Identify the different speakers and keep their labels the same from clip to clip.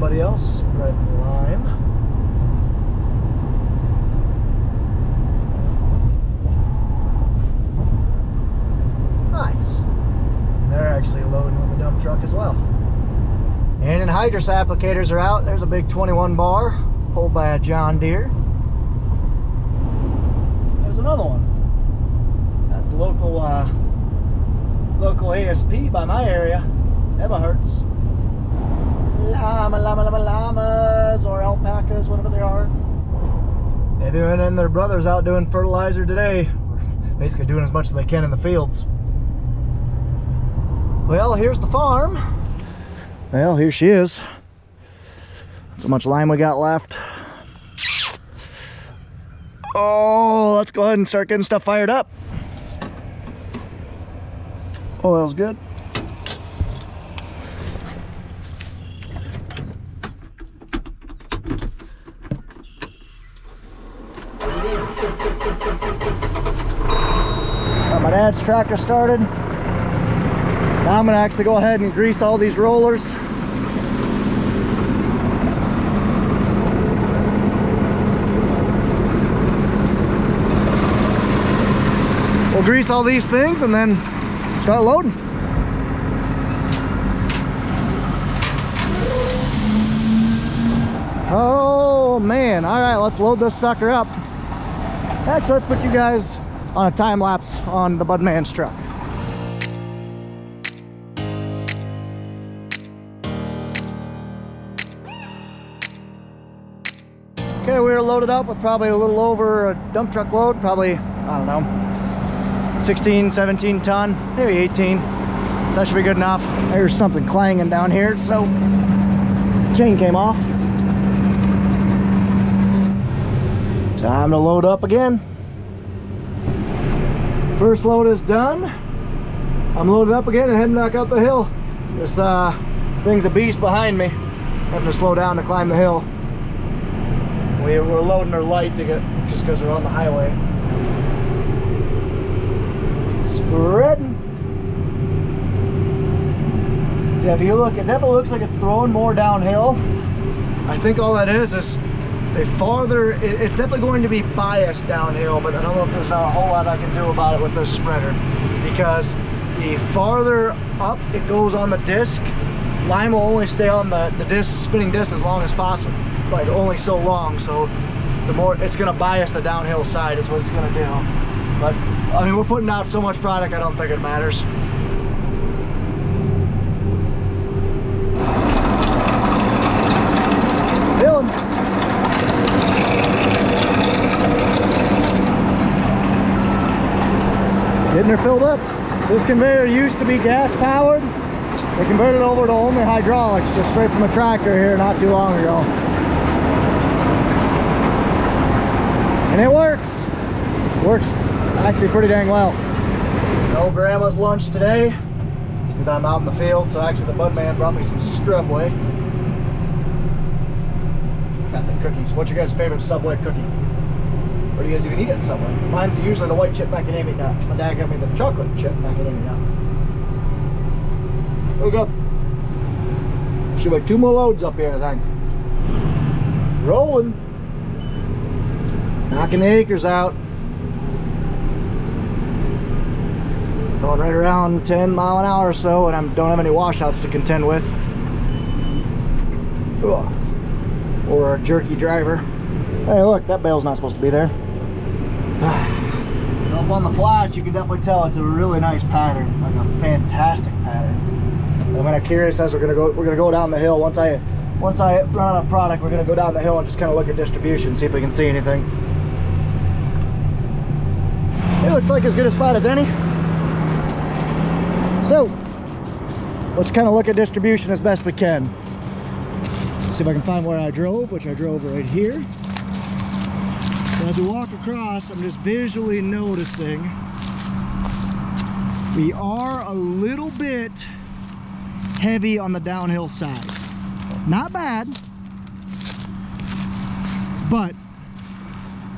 Speaker 1: somebody else spreading lime. Nice. And they're actually loading with a dump truck as well. And anhydrous applicators are out. There's a big 21 bar pulled by a John Deere. There's another one. That's local uh, local ASP by my area. Eberhart's. Llama, llama, llama, llamas, or alpacas, whatever they are. They're doing and their brothers out doing fertilizer today. Basically doing as much as they can in the fields. Well, here's the farm. Well, here she is. So much lime we got left. Oh, let's go ahead and start getting stuff fired up. Oil's good. Got my dad's tractor started. Now I'm gonna actually go ahead and grease all these rollers. We'll grease all these things and then start loading. Oh man, all right, let's load this sucker up. Actually, let's put you guys on a time lapse on the Budman's truck. Okay, we were loaded up with probably a little over a dump truck load, probably, I don't know, 16, 17 ton, maybe 18. So that should be good enough. There's something clanging down here, so chain came off. Time to load up again. First load is done. I'm loaded up again and heading back up the hill. This uh, thing's a beast behind me. Having to slow down to climb the hill. We, we're loading her light to get just because we're on the highway. Spreading. Yeah, if you look, it definitely looks like it's throwing more downhill. I think all that is is the farther, it, it's definitely going to be biased downhill, but I don't know if there's not a whole lot I can do about it with this spreader because the farther up it goes on the disc, lime will only stay on the, the disc, spinning disc as long as possible, like only so long. So the more it's gonna bias the downhill side is what it's gonna do. But I mean, we're putting out so much product, I don't think it matters. Getting her filled up. So this conveyor used to be gas powered. They converted over to only hydraulics, just straight from a tractor here not too long ago. And it works. Works actually pretty dang well. No grandma's lunch today because I'm out in the field. So actually the bud man brought me some Scrubway. Got the cookies. What's your guys' favorite Subway cookie? Or do you guys even eat at Subway? Mine's usually the white chip macadamia nut. My dad got me the chocolate chip macadamia nut. There we go. Should be two more loads up here, I think. Rolling. Knocking the acres out. Going right around 10 mile an hour or so, and I don't have any washouts to contend with. Ugh. Or a jerky driver. Hey, look, that bale's not supposed to be there. So up on the flats, you can definitely tell it's a really nice pattern, like a fantastic pattern. I'm kind of curious as we're gonna go. We're gonna go down the hill once I once I run out of product. We're gonna go down the hill and just kind of look at distribution, see if we can see anything. It looks like as good a spot as any. So let's kind of look at distribution as best we can. See if I can find where I drove, which I drove right here. So as we walk across, I'm just visually noticing we are a little bit heavy on the downhill side. Not bad, but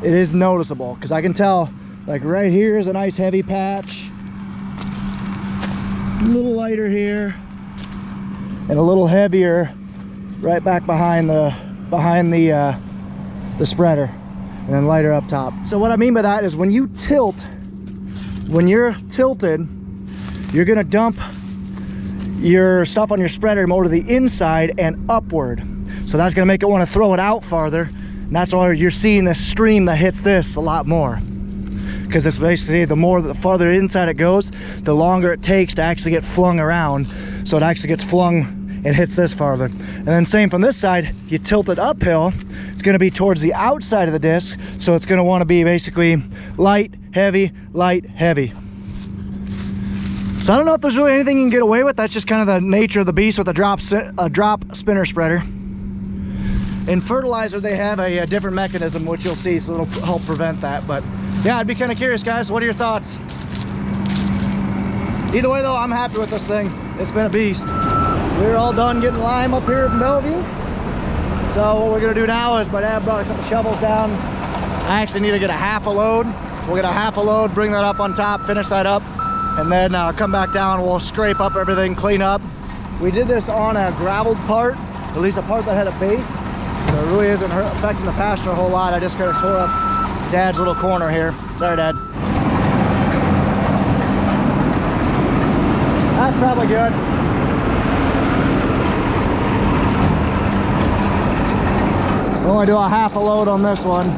Speaker 1: it is noticeable because I can tell like right here is a nice heavy patch. A little lighter here and a little heavier right back behind the behind the uh, the spreader and then lighter up top. So what I mean by that is when you tilt, when you're tilted, you're gonna dump your stuff on your spreader more to the inside and upward. So that's gonna make it wanna throw it out farther. And that's why you're seeing this stream that hits this a lot more. Because it's basically the more the farther inside it goes, the longer it takes to actually get flung around. So it actually gets flung and hits this farther. And then same from this side, if you tilt it uphill, it's gonna be towards the outside of the disc. So it's gonna wanna be basically light, heavy, light, heavy. So I don't know if there's really anything you can get away with. That's just kind of the nature of the beast with a drop, a drop spinner spreader. In fertilizer, they have a, a different mechanism, which you'll see, so it'll help prevent that. But yeah, I'd be kind of curious, guys. What are your thoughts? Either way, though, I'm happy with this thing. It's been a beast. We're all done getting lime up here in Bellevue. So what we're gonna do now is my dad brought a couple shovels down. I actually need to get a half a load. So we'll get a half a load, bring that up on top, finish that up, and then uh, come back down. We'll scrape up everything, clean up. We did this on a graveled part, at least a part that had a base. So it really isn't affecting the pasture a whole lot. I just kind of tore up Dad's little corner here. Sorry, Dad. That's probably good. Only do a half a load on this one.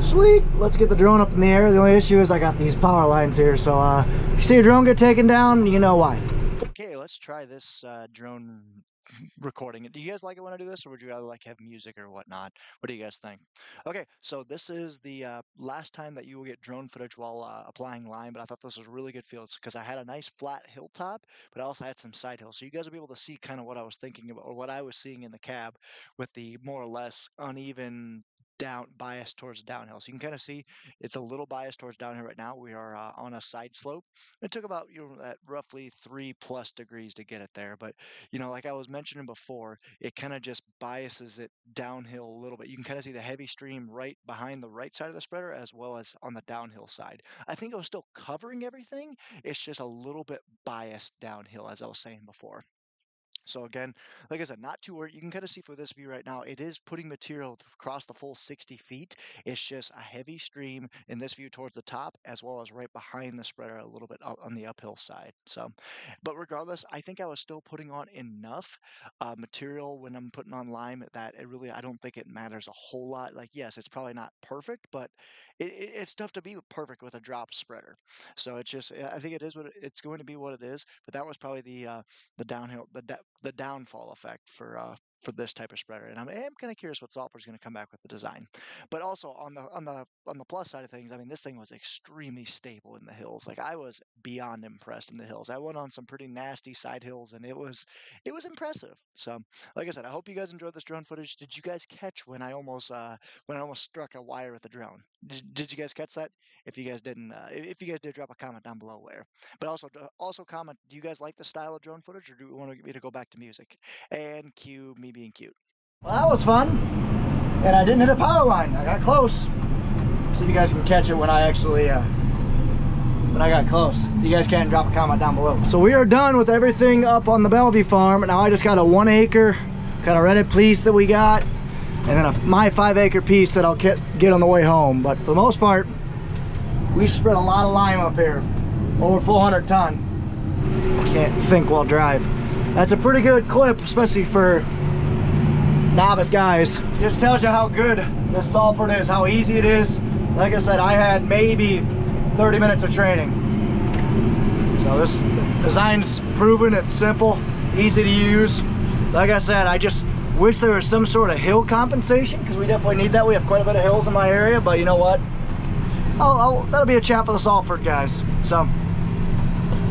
Speaker 1: Sweet, let's get the drone up in the air. The only issue is I got these power lines here, so uh, if you see a drone get taken down, you know why.
Speaker 2: Okay, let's try this uh, drone recording it. Do you guys like it when I do this, or would you rather like have music or whatnot? What do you guys think? Okay, so this is the uh, last time that you will get drone footage while uh, applying lime, but I thought this was really good fields because I had a nice flat hilltop, but I also had some side hills. So you guys will be able to see kind of what I was thinking about or what I was seeing in the cab with the more or less uneven down bias towards downhill. So you can kind of see it's a little biased towards downhill right now. We are uh, on a side slope. It took about you know at roughly three plus degrees to get it there, but you know like I was mentioning before, it kind of just biases it downhill a little bit. You can kind of see the heavy stream right behind the right side of the spreader as well as on the downhill side. I think I was still covering everything. It's just a little bit biased downhill as I was saying before. So again, like I said, not too worried. You can kind of see for this view right now, it is putting material across the full 60 feet. It's just a heavy stream in this view towards the top, as well as right behind the spreader a little bit on the uphill side. So, but regardless, I think I was still putting on enough uh, material when I'm putting on lime that it really, I don't think it matters a whole lot. Like, yes, it's probably not perfect, but it, it, it's tough to be perfect with a drop spreader. So it's just, I think it is what it, it's going to be what it is. But that was probably the uh, the downhill, the the downfall effect for uh, for this type of spreader. And I'm, I'm kind of curious what Salford's going to come back with the design. But also on the on the on the plus side of things, I mean, this thing was extremely stable in the hills. Like I was beyond impressed in the hills. I went on some pretty nasty side hills, and it was it was impressive. So, like I said, I hope you guys enjoyed this drone footage. Did you guys catch when I almost uh, when I almost struck a wire with the drone? Did, did you guys catch that? If you guys didn't, uh, if you guys did, drop a comment down below where. But also also comment. Do you guys like the style of drone footage, or do you want me to go back to music? And cue me being cute.
Speaker 1: Well, that was fun. And I didn't hit a power line. I got close. See if you guys can catch it when I actually, uh, when I got close. You guys can drop a comment down below. So we are done with everything up on the Bellevue farm. Now I just got a one acre kind of rented piece that we got. And then a, my five acre piece that I'll get, get on the way home. But for the most part, we spread a lot of lime up here. Over 400 ton. Can't think while drive. That's a pretty good clip, especially for novice guys. Just tells you how good this Salford is, how easy it is. Like I said, I had maybe 30 minutes of training. So this design's proven, it's simple, easy to use. Like I said, I just wish there was some sort of hill compensation because we definitely need that. We have quite a bit of hills in my area, but you know what? I'll, I'll, that'll be a chat for the Salford guys. So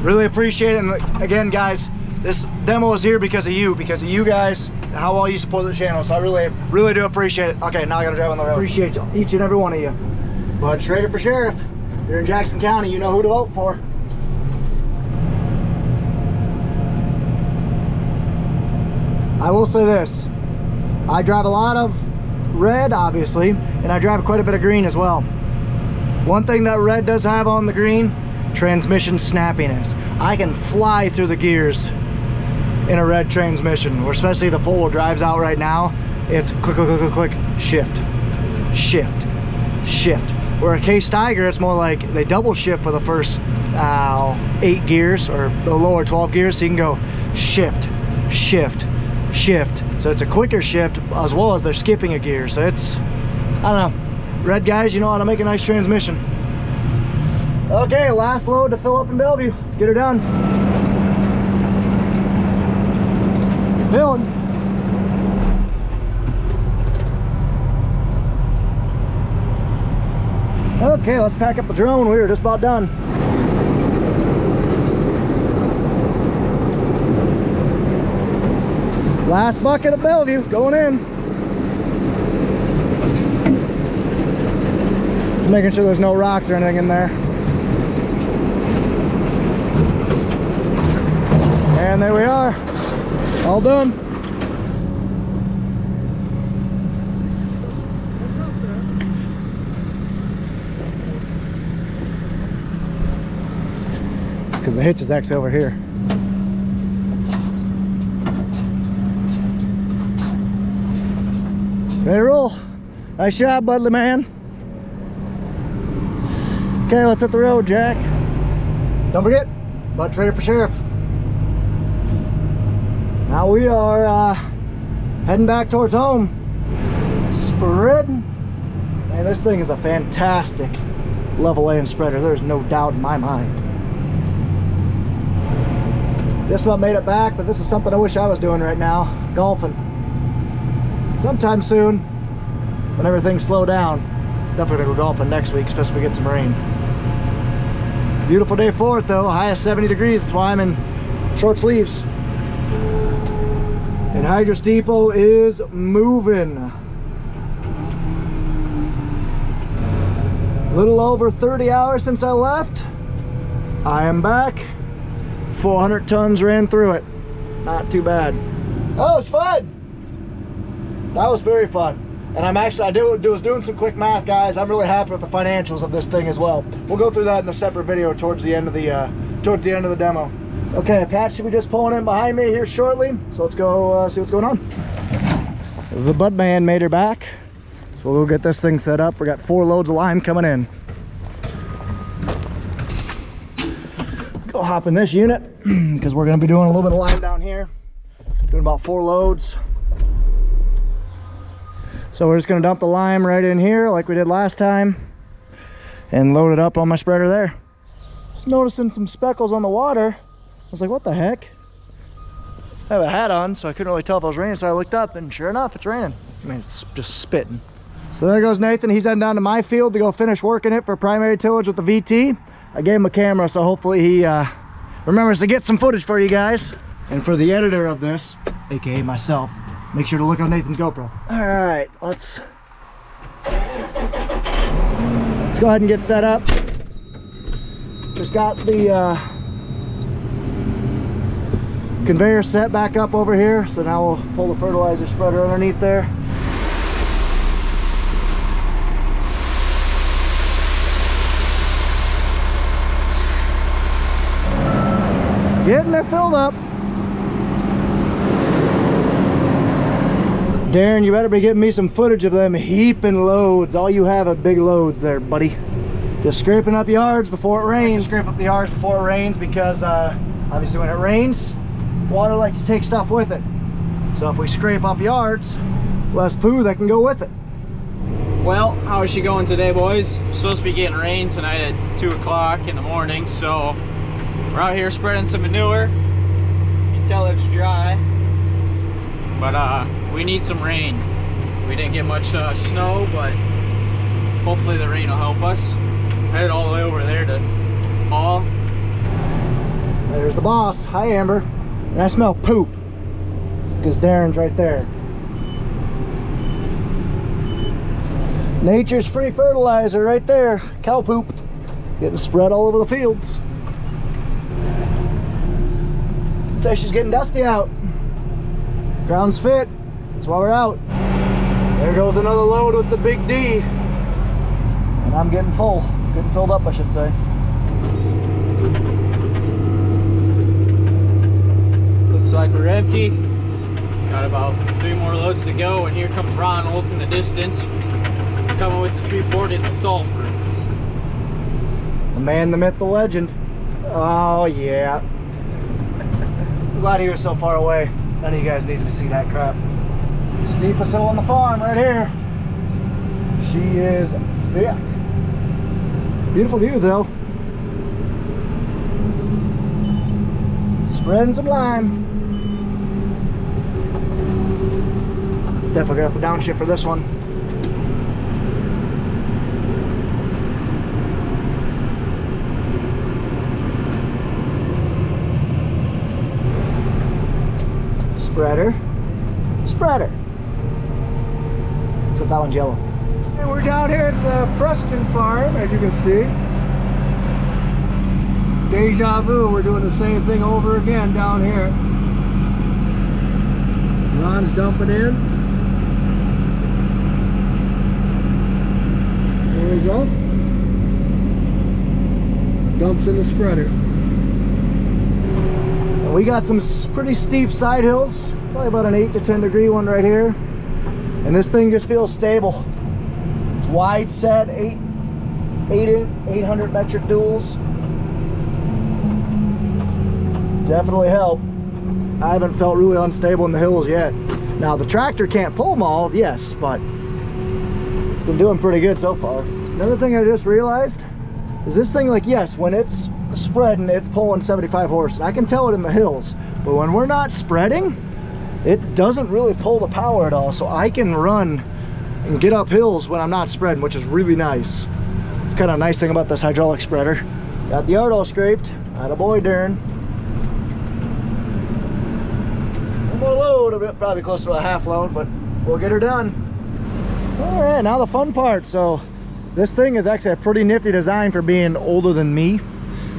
Speaker 1: really appreciate it. And again, guys, this demo is here because of you, because of you guys, how well you support the channel. So I really, really do appreciate it. Okay, now I gotta drive on the road. Appreciate each and every one of you. Bud Schrader for sheriff. You're in Jackson County, you know who to vote for. I will say this. I drive a lot of red, obviously, and I drive quite a bit of green as well. One thing that red does have on the green, transmission snappiness. I can fly through the gears in a red transmission, especially the four-wheel drives out right now. It's click, click, click, click, click, shift, shift, shift. Where a Case Steiger, it's more like they double shift for the first uh, eight gears or the lower 12 gears, so you can go shift, shift, shift. So it's a quicker shift as well as they're skipping a gear. So it's, I don't know, red guys, you know how to make a nice transmission. Okay, last load to fill up in Bellevue. Let's get her done. Filling. Okay, let's pack up the drone. We were just about done. Last bucket of Bellevue going in. Just making sure there's no rocks or anything in there. And there we are. All done. Because the hitch is actually over here. Ready to roll. Nice job, Budley man. Okay, let's hit the road, Jack. Don't forget, Bud Schrader for sheriff. Now we are uh, heading back towards home. Spreading. Man, this thing is a fantastic level A and spreader. There's no doubt in my mind. Just about made it back, but this is something I wish I was doing right now. Golfing sometime soon when everything slow down definitely gonna go golfing next week especially if we get some rain beautiful day for it though high of 70 degrees that's why i'm in short sleeves and hydros depot is moving little over 30 hours since i left i am back 400 tons ran through it not too bad oh it's fun that was very fun. And I'm actually, I do, was doing some quick math, guys. I'm really happy with the financials of this thing as well. We'll go through that in a separate video towards the end of the, uh, towards the end of the demo. Okay, Pat should be just pulling in behind me here shortly. So let's go uh, see what's going on. The bud man made her back. So we'll go get this thing set up. We got four loads of lime coming in. Go hop in this unit because we're gonna be doing a little bit of lime down here. Doing about four loads. So we're just gonna dump the lime right in here like we did last time and load it up on my spreader there. Just noticing some speckles on the water. I was like, what the heck? I have a hat on, so I couldn't really tell if it was raining, so I looked up and sure enough, it's raining. I mean, it's just spitting. So there goes Nathan. He's heading down to my field to go finish working it for primary tillage with the VT. I gave him a camera, so hopefully he uh, remembers to get some footage for you guys. And for the editor of this, AKA myself, make sure to look on Nathan's GoPro. All right, let's let's go ahead and get set up. Just got the uh, conveyor set back up over here, so now we'll pull the fertilizer spreader underneath there. Getting it filled up. Darren, you better be getting me some footage of them heaping loads. All you have are big loads there, buddy. Just scraping up yards before it rains. scrape up the yards before it rains because uh, obviously when it rains, water likes to take stuff with it. So if we scrape up yards, less poo that can go with it.
Speaker 3: Well, how is she going today, boys? supposed to be getting rain tonight at 2 o'clock in the morning, so we're out here spreading some manure. You can tell it's dry, but uh, we need some rain. We didn't get much uh, snow, but hopefully the rain will help us. Headed all the way over there to haul.
Speaker 1: There's the boss. Hi, Amber. And I smell poop. because Darren's right there. Nature's free fertilizer right there. Cow poop. Getting spread all over the fields. Say she's getting dusty out. Ground's fit. That's why we're out. There goes another load with the big D. And I'm getting full. Getting filled up, I should say.
Speaker 3: Looks like we're empty. Got about three more loads to go, and here comes Ron Ronald's in the distance, coming with the 340 and the sulfur.
Speaker 1: The man, the myth, the legend. Oh, yeah. Glad he was so far away. None of you guys needed to see that crap. Steepest hill on the farm right here. She is thick. Beautiful view though. Spreading some lime. Definitely gonna have to downshift for this one. Spreader. Spreader. Except that one's yellow. And we're down here at the Preston farm, as you can see. Deja vu, we're doing the same thing over again down here. Ron's dumping in. We go. Dumps in the spreader. We got some pretty steep side hills, probably about an 8 to 10 degree one right here. And this thing just feels stable. It's wide set, 8, 8 in, 800 metric duals. Definitely help. I haven't felt really unstable in the hills yet. Now the tractor can't pull them all, yes, but it's been doing pretty good so far. Another thing I just realized is this thing like, yes, when it's spreading, it's pulling 75 horse. I can tell it in the hills, but when we're not spreading, it doesn't really pull the power at all. So I can run and get up hills when I'm not spreading, which is really nice. It's kind of a nice thing about this hydraulic spreader. Got the yard all scraped. Out a boy, Darren. One more load, a bit, probably close to a half load, but we'll get her done. All right, now the fun part. So this thing is actually a pretty nifty design for being older than me.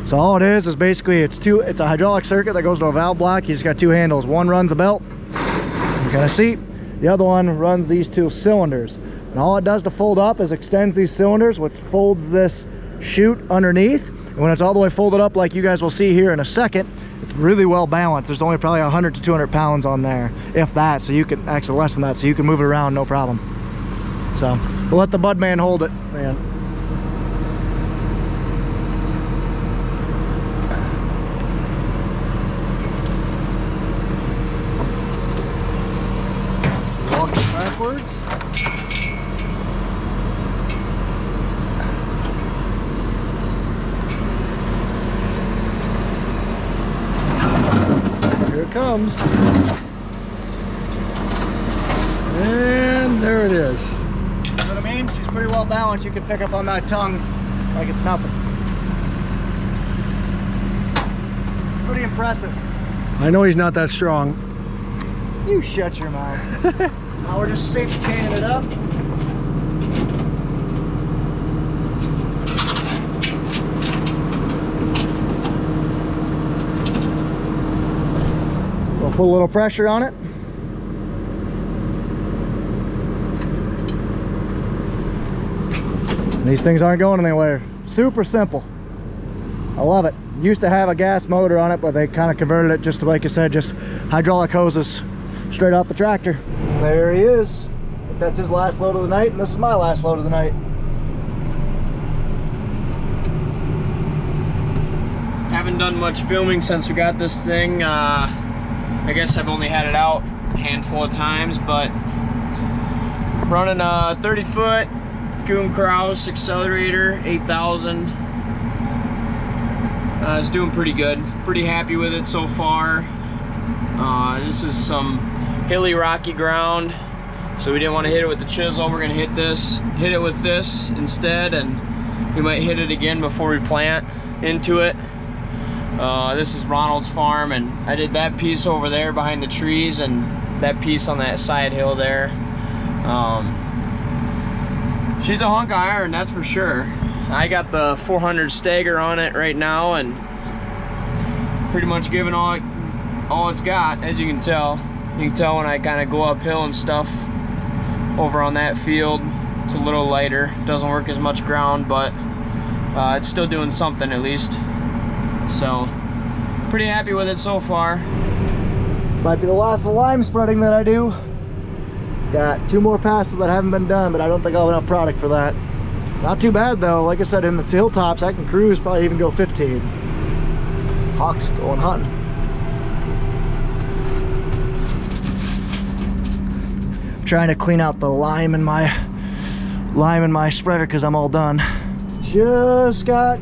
Speaker 1: So all it is is basically it's two. It's a hydraulic circuit that goes to a valve block. You just got two handles. One runs the belt, you kind of see. The other one runs these two cylinders. And all it does to fold up is extends these cylinders, which folds this chute underneath. And when it's all the way folded up, like you guys will see here in a second, it's really well balanced. There's only probably 100 to 200 pounds on there, if that. So you can actually less than that, so you can move it around no problem. So let the bud man hold it, man. Walking backwards. Here it comes. And there it is. You know what I mean? She's pretty well balanced. You can pick up on that tongue like it's nothing. Pretty impressive.
Speaker 4: I know he's not that strong.
Speaker 1: You shut your mouth. now we're just safe chaining it up. We'll put a little pressure on it. These things aren't going anywhere. Super simple. I love it. Used to have a gas motor on it, but they kind of converted it just to, like I said, just hydraulic hoses straight out the tractor. There he is. That's his last load of the night, and this is my last load of the night.
Speaker 3: Haven't done much filming since we got this thing. Uh, I guess I've only had it out a handful of times, but running a 30 foot Kuhn Krause Excelerator, 8000. Uh, it's doing pretty good. Pretty happy with it so far. Uh, this is some hilly, rocky ground, so we didn't want to hit it with the chisel. We're gonna hit this, hit it with this instead, and we might hit it again before we plant into it. Uh, this is Ronald's farm, and I did that piece over there behind the trees, and that piece on that side hill there. Um, she's a hunk of iron, that's for sure. I got the 400 Steiger on it right now, and pretty much giving all it, all it's got, as you can tell. You can tell when I kind of go uphill and stuff over on that field. It's a little lighter, doesn't work as much ground, but uh, it's still doing something at least. So, pretty happy with it so far.
Speaker 1: This might be the last lime spreading that I do. Got two more passes that haven't been done, but I don't think I'll have enough product for that. Not too bad though. Like I said, in the hilltops, I can cruise, probably even go 15. Hawks going hunting. trying to clean out the lime in my lime in my spreader because I'm all done. Just got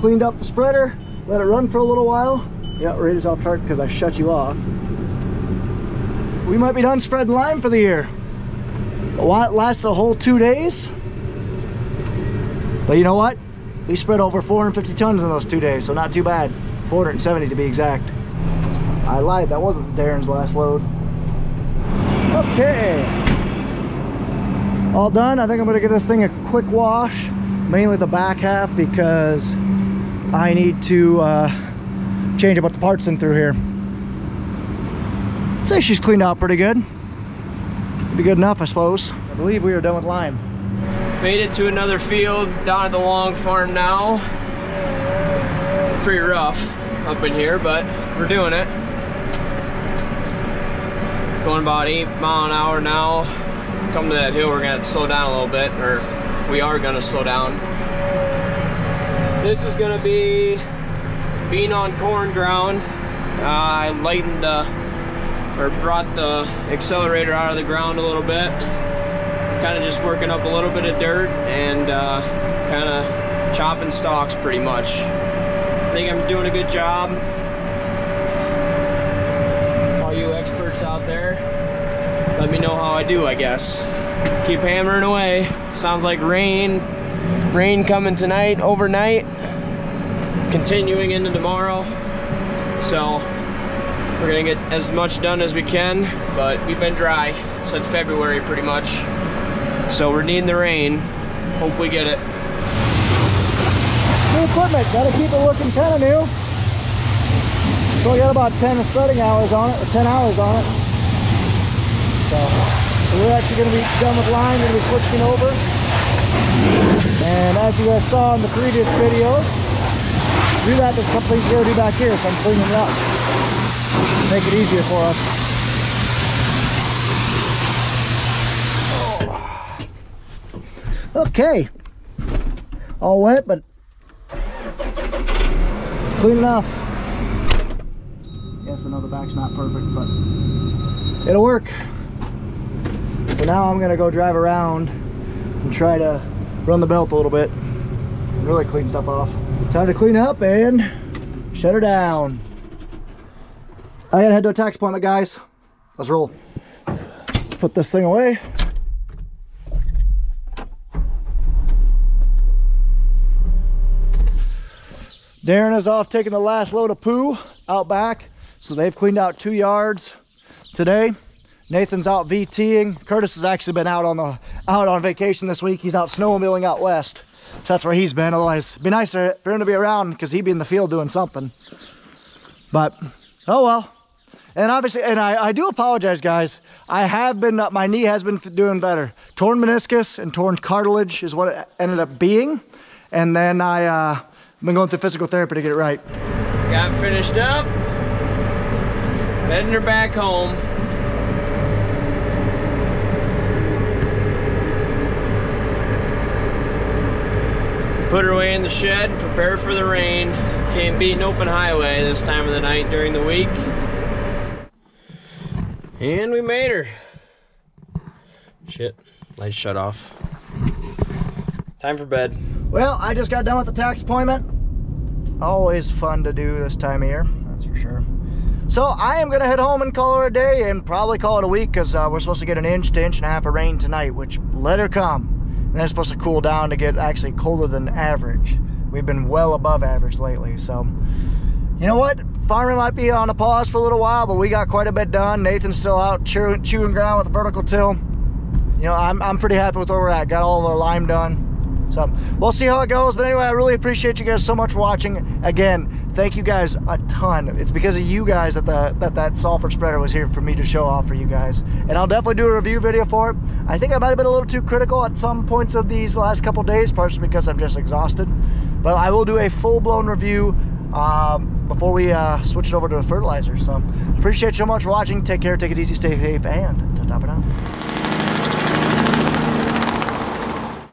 Speaker 1: cleaned up the spreader, let it run for a little while. Yeah, rate is off target because I shut you off. We might be done spreading lime for the year. Lasted a whole two days. But you know what? We spread over 450 tons in those two days, so not too bad. 470 to be exact. I lied, that wasn't Darren's last load. Okay. All done. I think I'm gonna give this thing a quick wash, mainly the back half because I need to uh, change about the parts in through here. I'd say she's cleaned out pretty good. Be good enough, I suppose. I believe we are done with lime.
Speaker 3: Made it to another field down at the Long Farm now. Pretty rough up in here, but we're doing it. Going about eight mile an hour now. Come to that hill, we're gonna slow down a little bit, or we are gonna slow down. This is gonna be bean on corn ground. Uh, I lightened the, or brought the Excelerator out of the ground a little bit. Kind of just working up a little bit of dirt and uh, kind of chopping stalks pretty much. I think I'm doing a good job. All you experts out there, let me know how I do, I guess. Keep hammering away. Sounds like rain, rain coming tonight, overnight, continuing into tomorrow. So we're gonna get as much done as we can, but we've been dry since February pretty much. So we're needing the rain. Hope we get it.
Speaker 1: New equipment, gotta keep it looking kind of new. So we got about 10 spreading hours on it, or 10 hours on it. So we're actually gonna be done with line, and we're switching over. And as you guys saw in the previous videos, do that, there's a couple things we do back here, so I'm cleaning it up. Make it easier for us. Okay. All wet, but clean enough. Yes, I know the back's not perfect, but it'll work. So now I'm gonna go drive around and try to run the belt a little bit. Really clean stuff off. Time to clean up and shut her down. I gotta head to a tax appointment, guys. Let's roll. Put this thing away. Darren is off taking the last load of poo out back. So they've cleaned out two yards today. Nathan's out VTing. Curtis has actually been out on the out on vacation this week. He's out snowmobiling out west. So that's where he's been. Otherwise, it'd be nicer for him to be around because he'd be in the field doing something. But, oh well. And obviously, and I, I do apologize, guys. I have been, my knee has been doing better. Torn meniscus and torn cartilage is what it ended up being. And then I, uh, I've been going through physical therapy to get it right.
Speaker 3: Got finished up. Heading her back home. Put her away in the shed, prepare for the rain. Can't beat an open highway this time of the night during the week. And we made her. Shit, lights shut off. Time for bed.
Speaker 1: Well, I just got done with the tax appointment. Always fun to do this time of year, that's for sure. So I am gonna head home and call her a day and probably call it a week because uh, we're supposed to get an inch to inch and a half of rain tonight, which let her come. And then it's supposed to cool down to get actually colder than average. We've been well above average lately, so. You know what? Farming might be on a pause for a little while, but we got quite a bit done. Nathan's still out chewing, chewing ground with a vertical till. You know, I'm, I'm pretty happy with where we're at. Got all our lime done. So we'll see how it goes. But anyway, I really appreciate you guys so much for watching. Again, thank you guys a ton. It's because of you guys that the, that, that Salford spreader was here for me to show off for you guys. And I'll definitely do a review video for it. I think I might have been a little too critical at some points of these last couple days, partially because I'm just exhausted. But I will do a full-blown review um, before we uh, switch it over to a fertilizer. So appreciate you so much for watching. Take care, take it easy, stay safe, and ta-ta for now.